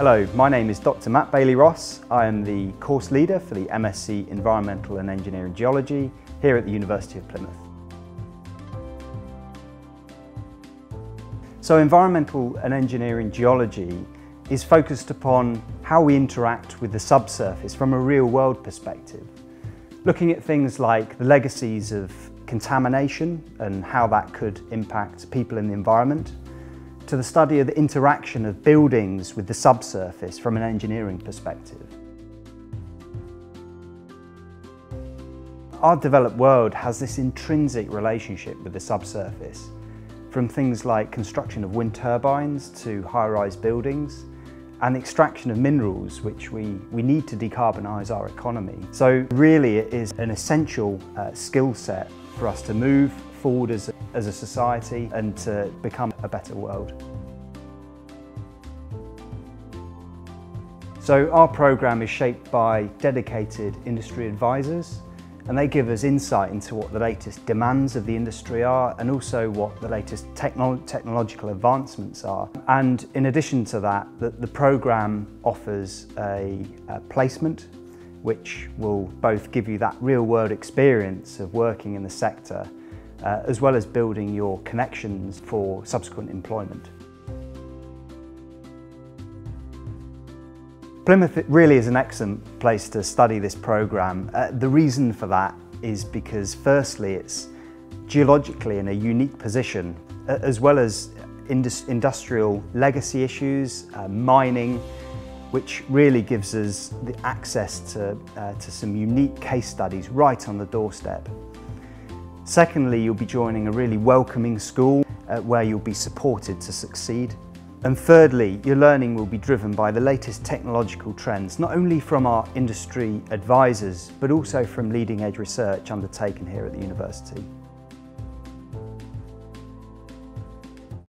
Hello, my name is Dr Matt Bailey-Ross. I am the course leader for the MSc Environmental and Engineering Geology here at the University of Plymouth. So environmental and engineering geology is focused upon how we interact with the subsurface from a real world perspective. Looking at things like the legacies of contamination and how that could impact people in the environment, to the study of the interaction of buildings with the subsurface from an engineering perspective. Our developed world has this intrinsic relationship with the subsurface, from things like construction of wind turbines to high-rise buildings, and extraction of minerals which we, we need to decarbonise our economy. So really it is an essential uh, skill set for us to move forward as, as a society and to become a better world. So our programme is shaped by dedicated industry advisors and they give us insight into what the latest demands of the industry are and also what the latest technolo technological advancements are. And in addition to that, the, the programme offers a, a placement which will both give you that real world experience of working in the sector uh, as well as building your connections for subsequent employment. Plymouth really is an excellent place to study this programme. Uh, the reason for that is because firstly it's geologically in a unique position uh, as well as indus industrial legacy issues, uh, mining, which really gives us the access to, uh, to some unique case studies right on the doorstep. Secondly, you'll be joining a really welcoming school uh, where you'll be supported to succeed. And thirdly, your learning will be driven by the latest technological trends, not only from our industry advisors, but also from leading edge research undertaken here at the university.